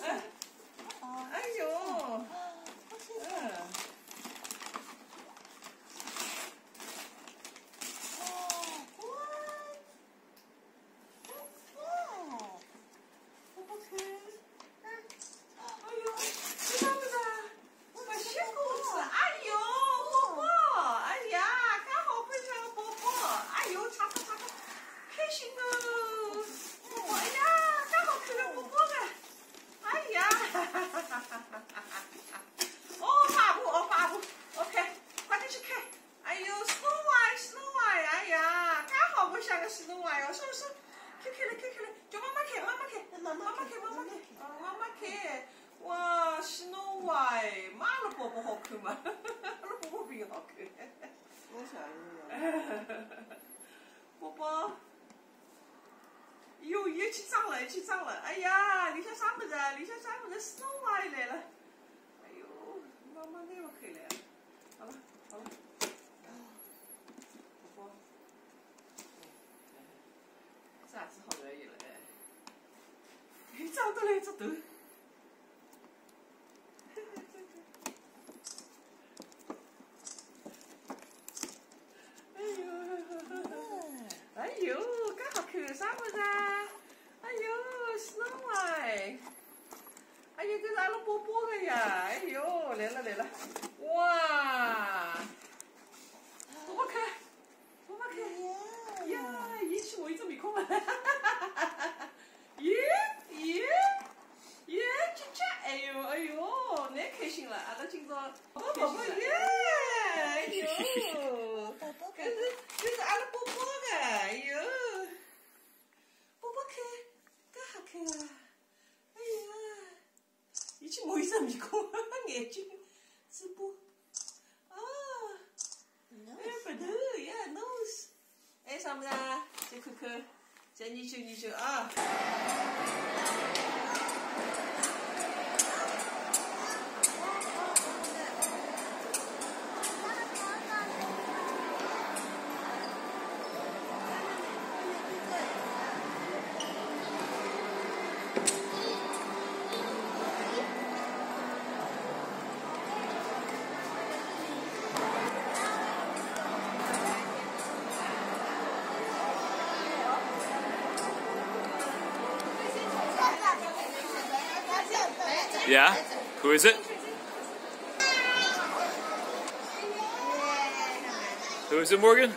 Huh? 宝宝好看吗？了宝宝比好看。我想要。宝宝，哟，又去长了，又去长了，哎呀，里向啥么子啊？里向啥么子？Snow White 来了，哎呦，妈妈那么可爱，好了，好了，宝宝，啥子好得意了长一只头。哎呦，哎呦，刚好看啥么子啊？哎呦，Snow White，哎呦，这是阿拉波波的呀！哎呦，来了来了，哇！波波看，波波看，呀，引起我一只面孔了，哈哈哈哈哈哈！耶耶耶，姐姐，哎呦哎呦，太开心了，阿拉今朝宝宝宝耶，哎呦。宝宝搿是搿是阿拉波波个，哎哟，波波看，介好看啊！哎呀，伊去摸伊只面孔，眼睛、嘴巴，啊，哎鼻头呀，nose，还有啥么子啊？再看看，再研究研究啊！Yeah? Who is it? Who is it, Morgan?